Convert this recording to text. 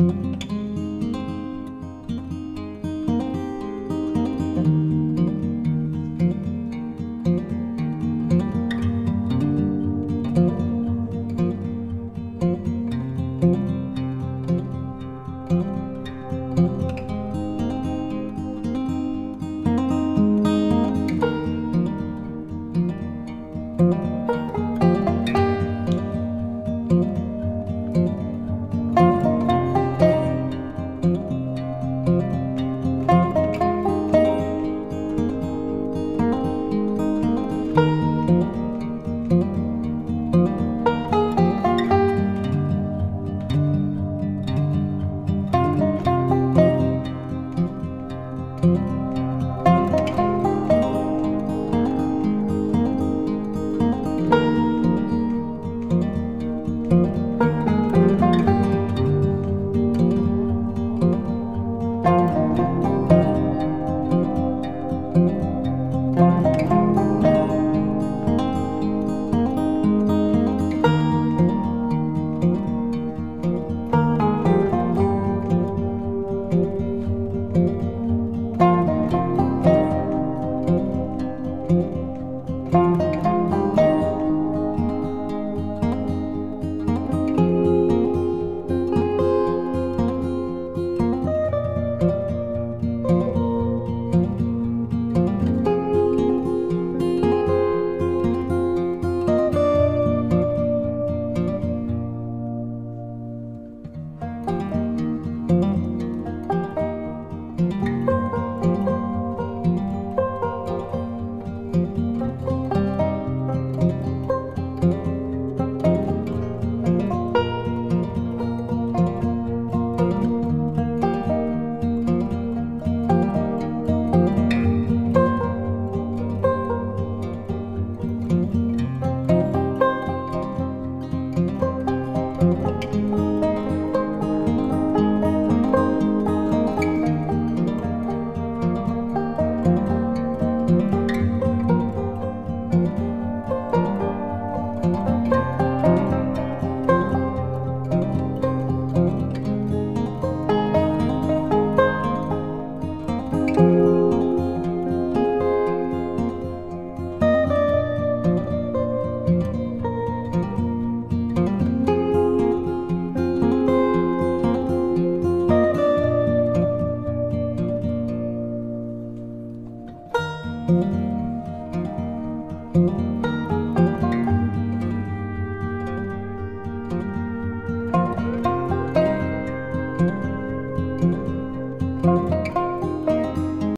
Música